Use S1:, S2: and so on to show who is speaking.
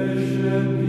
S1: Amen.